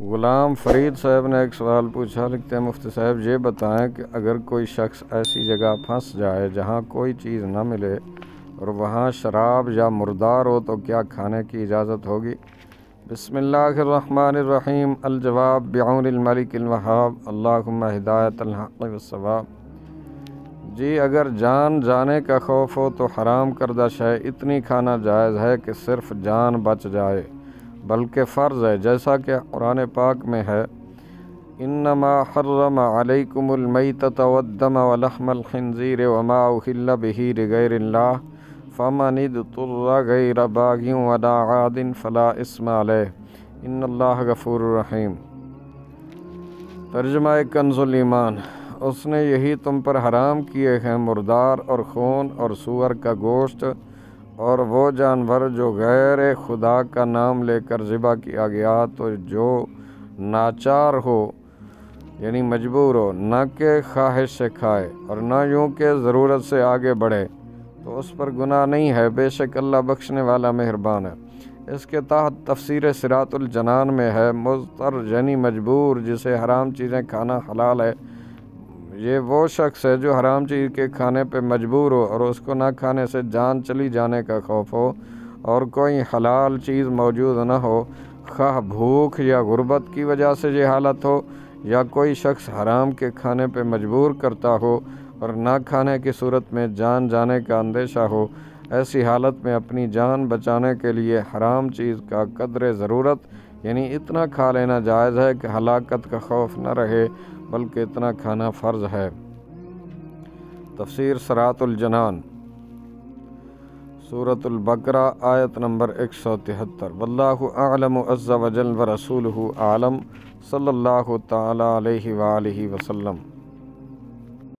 ग़ुलाम फरीद साहब ने एक सवाल पूछा, लिखते हैं, मुफ्ती साहब, ये बताएँ कि अगर कोई शख्स ऐसी जगह फंस जाए जहाँ कोई चीज़ ना मिले और वहाँ शराब या मुर्दार हो तो क्या खाने की इजाज़त होगी? बसमीम अलजवाब बियानमलिकवाब अल्लाम हिदायत वसवाब जी, अगर जान जाने का खौफ हो तो हराम करदा शय इतनी खाना जायज़ है कि सिर्फ़ जान बच जाए। बल्कि फ़र्ज़ है, जैसा कि कुरान पाक में है, इन्नमा हर्रम अलैकुमुलमैतत वद्दम वलहमल वमा उहिल्ल बिही लिगैरिल्ला फ़मनिद तुर्रा गैर बागियों वला फ़ला इस्म अलैह। गफूर रहीम। तर्जमा कंजुल ईमान, उसने यही तुम पर हराम किए हैं मुर्दार और खून और सुअर का गोश्त और वो जानवर जो गैर खुदा का नाम लेकर ज़िबा किया गया तो जो नाचार हो, यानी मजबूर हो, न के ख्वाहिश से खाए और न यूँ के ज़रूरत से आगे बढ़े तो उस पर गुनाह नहीं है। बेशक अल्लाह बख्शने वाला मेहरबान है। इसके तहत तफसीर सिरातुलजनान में है मुस्तर यानी मजबूर, जिसे हराम चीज़ें खाना हलाल है। ये वो शख्स है जो हराम चीज़ के खाने पे मजबूर हो और उसको ना खाने से जान चली जाने का खौफ हो और कोई हलाल चीज़ मौजूद ना हो खा भूख या गुर्बत की वजह से ये हालत हो या कोई शख्स हराम के खाने पे मजबूर करता हो और ना खाने की सूरत में जान जाने का अंदेशा हो, ऐसी हालत में अपनी जान बचाने के लिए हराम चीज़ का कदर ज़रूरत यानी इतना खा लेना जायज़ है कि हलाकत का खौफ न रहे बल्कि इतना खाना फ़र्ज़ है। तफसर सरातुलजनान सूरतुलबकरा आयत नंबर एक सौ तिहत्तर। वल्लाहु आलम अज़्ज़ा वजल व रसूल आलम, सल्लल्लाहु ताला अलैहि वसल्लम।